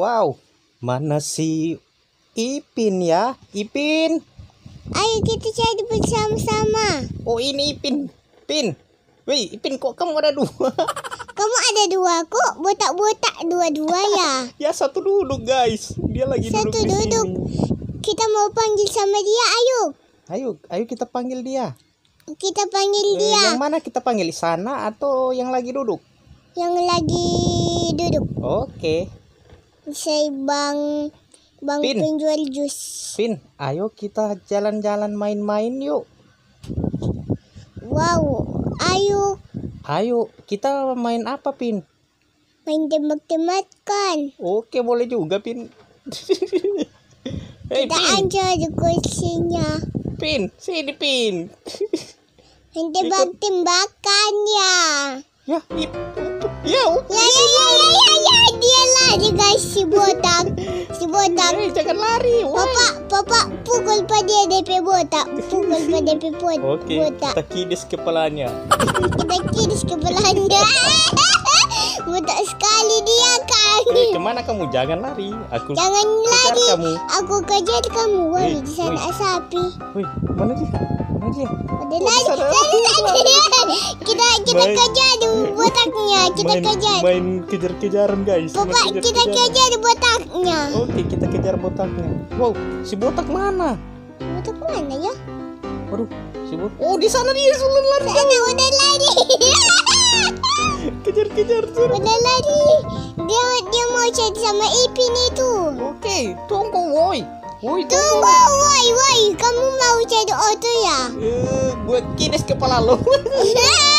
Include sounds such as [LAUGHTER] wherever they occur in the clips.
Wow, mana si Ipin ya? Ipin. Ayo kita cari bersama-sama. Oh ini Ipin. Pin. Wih, Ipin kok kamu ada dua? [LAUGHS] Kamu ada dua kok, botak-botak dua-dua ya. [LAUGHS] ya satu duduk guys. Dia lagi Satu duduk di duduk. Kita mau panggil sama dia, ayo. Ayo, ayo kita panggil dia. Kita panggil Eh, dia yang mana kita panggil? Sana atau yang lagi duduk? yang lagi duduk. Oke. Saya Bang Bang Pin. penjual jus. Pin, ayo kita jalan-jalan main-main yuk. Wow, ayo Ayo, kita main apa, Pin? main tembak-tembakan. Oke, boleh juga, Pin. [LAUGHS] Hei, Kita Pin. aja di kursinya. Pin, sini, Pin. Main tembak-tembakan ya. ya, ip. Ya, Ya ya ya ya ya ya dia lari guys si botak si botak. Eh, jangan lari. Papa papa pukul pada dia DP botak pukul pada DP bot Oke, botak. kita kidis kepalanya. Kita kiris kepalanya. [LAUGHS] [LAUGHS] botak sekali dia kan. Eh, ke mana kamu? Jangan lari. Aku Jangan kejar lari. kamu. Aku kejar kamu. Woi Wih, di sana sapi. Woi, mana dia? Mana dia? Oh, lari. Lari, lari. Kita kita Main- kejar botaknya. Kita main, kejar. main kejar-kejaran, guys. Papa Main kita kejar-kejaran. kejar botaknya. Oke, kita kejar botaknya. Wow, si botak mana? Botak mana ya? Waduh, si botak. Oh, di sana dia sudah lari. Sana udah lari. [LAUGHS] Kejar-kejar terus. udah lari. Dia dia mau chat sama Ipin itu. Oke, tunggu, woi. Woi, Tunggu, woi, woi. Kamu mau cari auto ya? Eh, gue kidis kepala lo. [LAUGHS]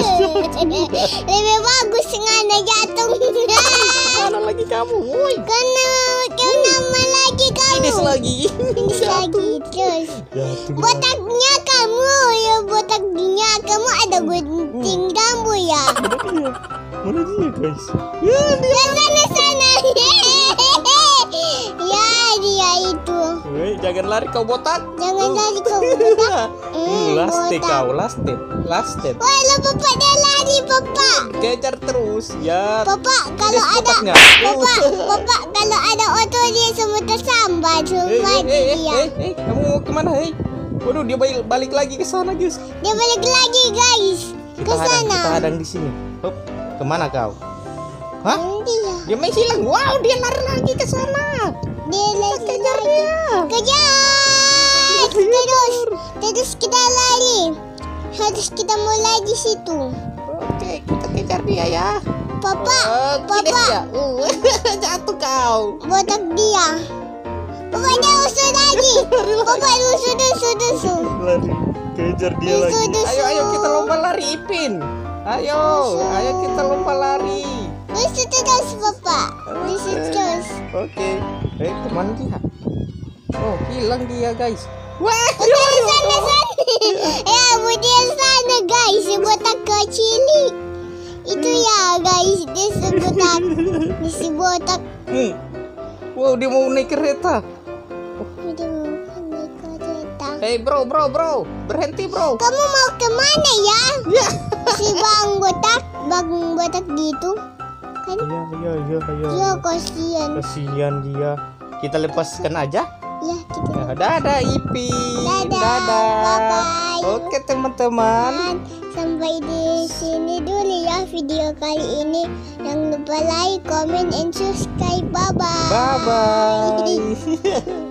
Lebih bagus ngana jatuh. mana lagi kamu? Woi, Karena kau nama lagi kamu. kidis lagi. Kidis lagi terus. Jatuh. Botaknya kamu ya botaknya kamu ada gunting rambut ya. Mana dia? Mana dia, guys? Ya, dia. Woi, jangan lari kau botak. Jangan Tuh. lari kau [LAUGHS] botak. Hmm, lastik botak. kau, lastik, lastik. Wah, lo papa dia lari papa. Kejar terus, ya. Papa kalau ada botaknya. papa papa kalau ada auto dia semua tersambar Eh, semua eh, eh, dia. eh, eh, kamu mau ke mana, hei? Waduh, dia balik, balik lagi ke sana, guys. Dia balik lagi guys ke Kita hadang, sana. kita hadang di sini. Hup, ke mana kau? Hah? Dia Dia menghilang. Wow, dia lari lagi ke sana. Dia Kejar lagi. dia. Kejar terus terus kita lari. Harus kita mulai di situ. Oke, kita kejar dia ya. Papa, Oh, papa. dia. Uh, [LAUGHS] jatuh kau. botak dia. Papa dia usut lagi. [LAUGHS] Papa usut usut usut. Lari, kejar dia lagi. Ayo, ayo kita lomba lari, Ipin. Ayo, ayo kita Oke, eh ke mana dia? Oh, hilang dia guys. Wah, dia sana sana. ya, bu dia sana guys. Botak kecil. Itu ya guys. Dia botak. [LAUGHS] Dia si botak. Hmm. Wow, dia mau naik kereta. Aduh, naik kereta. Hei bro, bro, bro, berhenti bro. Kamu mau ke mana ya? Ya. Si bang botak, bang botak gitu. Kan? Iya, iya, iya, iya. Ya kasihan. Kasihan dia. Kita lepaskan aja. Ya kita. Ya, dadah Ipi. Dadah. Bye-bye. Oke teman-teman. Sampai di sini dulu ya video kali ini. Jangan lupa like, comment, and subscribe. Bye bye. Bye bye. [LAUGHS]